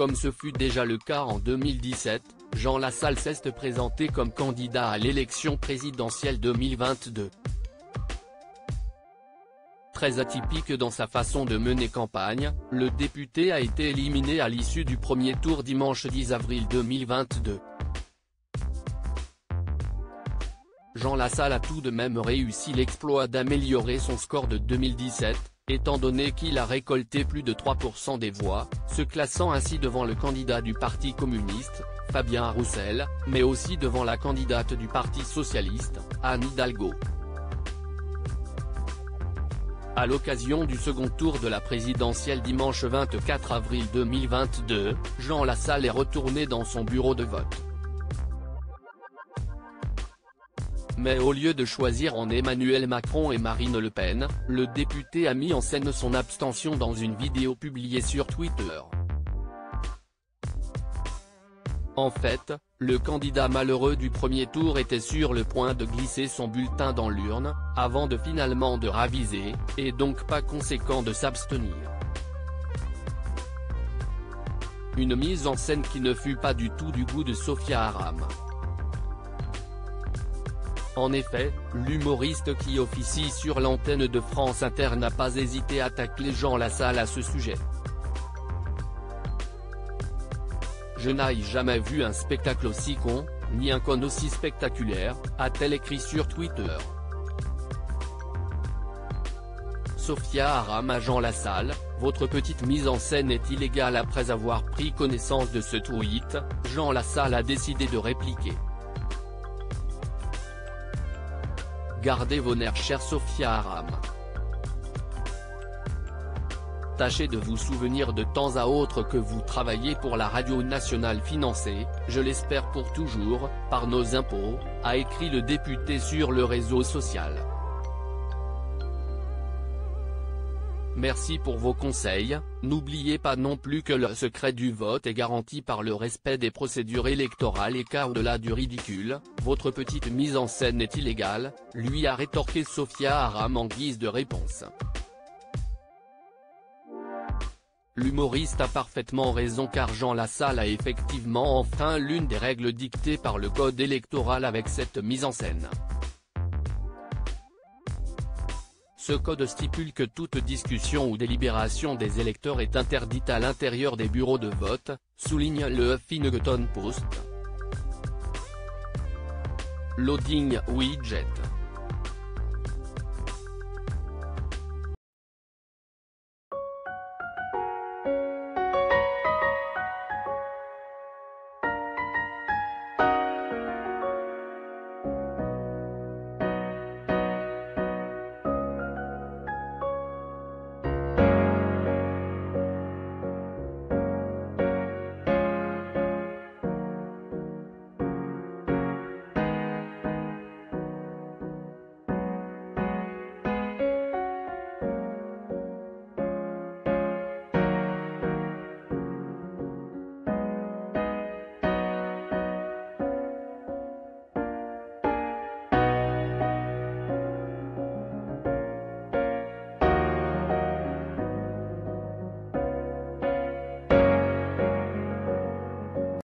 Comme ce fut déjà le cas en 2017, Jean Lassalle s'est présenté comme candidat à l'élection présidentielle 2022. Très atypique dans sa façon de mener campagne, le député a été éliminé à l'issue du premier tour dimanche 10 avril 2022. Jean Lassalle a tout de même réussi l'exploit d'améliorer son score de 2017, étant donné qu'il a récolté plus de 3% des voix, se classant ainsi devant le candidat du Parti communiste, Fabien Roussel, mais aussi devant la candidate du Parti socialiste, Anne Hidalgo. À l'occasion du second tour de la présidentielle dimanche 24 avril 2022, Jean Lassalle est retourné dans son bureau de vote. Mais au lieu de choisir en Emmanuel Macron et Marine Le Pen, le député a mis en scène son abstention dans une vidéo publiée sur Twitter. En fait, le candidat malheureux du premier tour était sur le point de glisser son bulletin dans l'urne, avant de finalement de raviser, et donc pas conséquent de s'abstenir. Une mise en scène qui ne fut pas du tout du goût de Sophia Aram. En effet, l'humoriste qui officie sur l'antenne de France Inter n'a pas hésité à attaquer Jean Lassalle à ce sujet. Je n'aille jamais vu un spectacle aussi con, ni un con aussi spectaculaire, a-t-elle écrit sur Twitter. Sophia Aram à Jean Lassalle, votre petite mise en scène est illégale après avoir pris connaissance de ce tweet, Jean Lassalle a décidé de répliquer. Gardez vos nerfs chère Sophia Aram. Tâchez de vous souvenir de temps à autre que vous travaillez pour la radio nationale financée, je l'espère pour toujours, par nos impôts, a écrit le député sur le réseau social. Merci pour vos conseils, n'oubliez pas non plus que le secret du vote est garanti par le respect des procédures électorales et qu'au-delà du ridicule, votre petite mise en scène est illégale, lui a rétorqué Sophia Aram en guise de réponse. L'humoriste a parfaitement raison car Jean Lassalle a effectivement enfreint l'une des règles dictées par le code électoral avec cette mise en scène. Ce code stipule que toute discussion ou délibération des électeurs est interdite à l'intérieur des bureaux de vote, souligne le Huffington Post. Loading Widget